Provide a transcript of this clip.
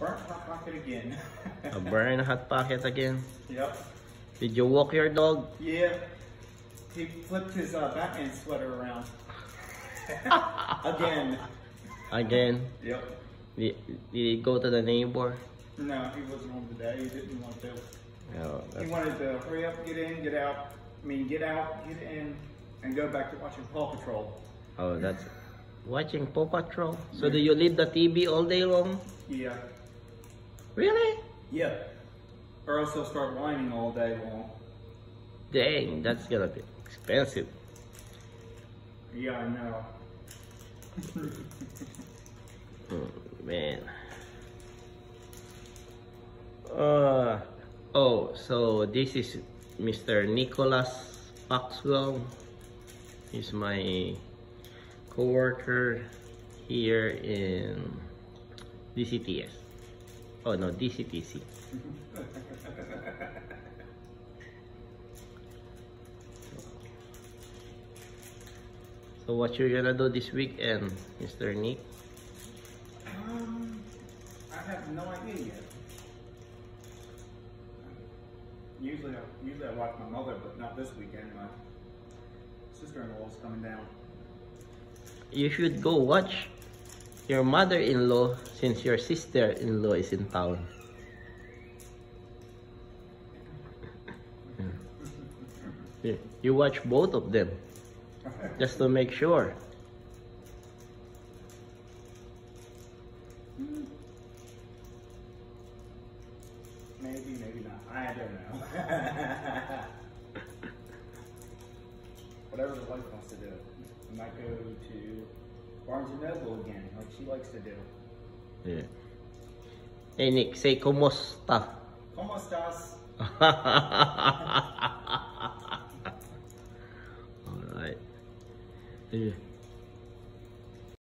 burnt hot pocket again. A burn hot pocket again. yep. Did you walk your dog? Yeah. He flipped his uh, Batman sweater around. again. Again? Yep. Did, did he go to the neighbor? No, he wasn't home today. He didn't want to. Oh, He wanted to hurry up, get in, get out. I mean, get out, get in, and go back to watching Paw Patrol. oh, that's watching Paw Patrol. So do you leave the TV all day long? Yeah. Really? Yeah. Or else he'll start whining all day long. Dang, that's gonna be expensive. Yeah, I know. Oh, man. Uh, oh, so this is Mr. Nicholas Maxwell. He's my coworker here in DCTS. Oh no, DCTC. So what you gonna do this weekend, Mr. Nick? Um, I have no idea yet. Usually, I, usually I watch my mother, but not this weekend. My sister-in-law is coming down. You should go watch your mother-in-law since your sister-in-law is in town. You watch both of them just to make sure. Maybe, maybe not. I don't know. Whatever the wife wants to do. I might go to Noble again, like she likes to do. Yeah. Hey Nick, say kumusta. ¿Cómo estás? Alright. Yeah.